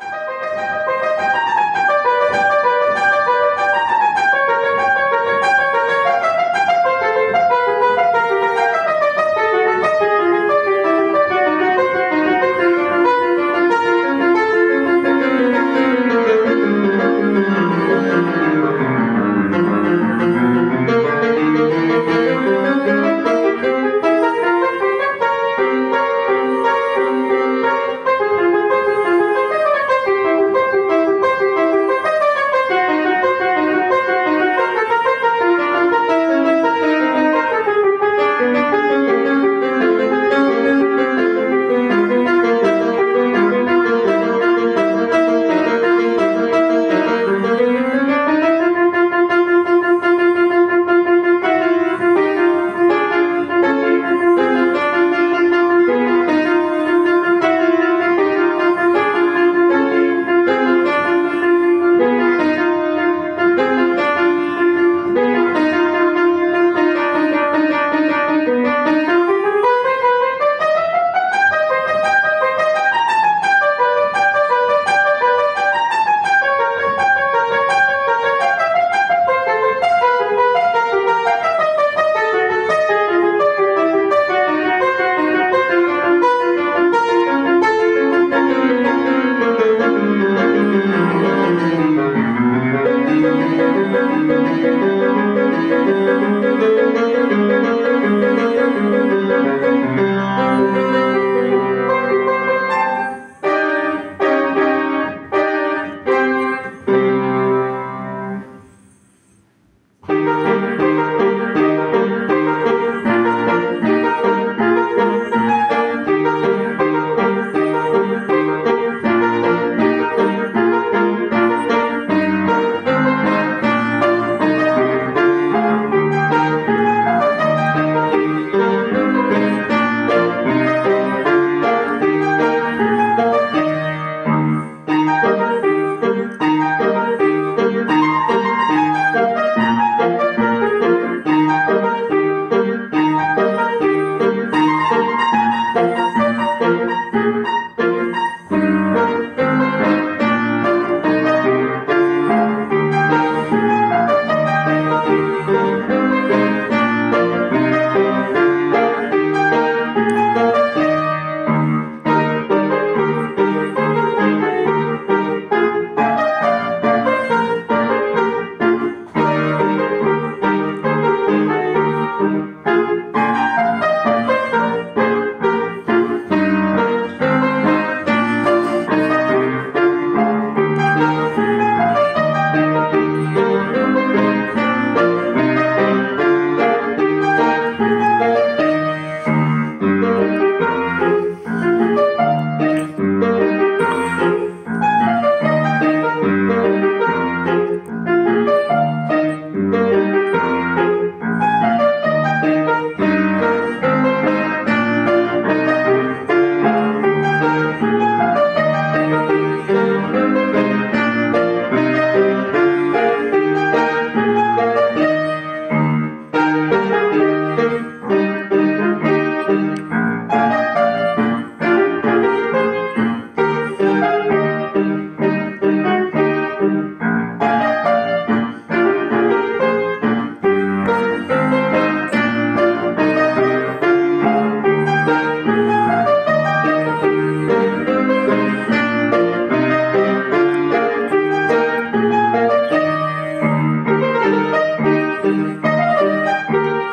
you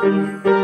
Música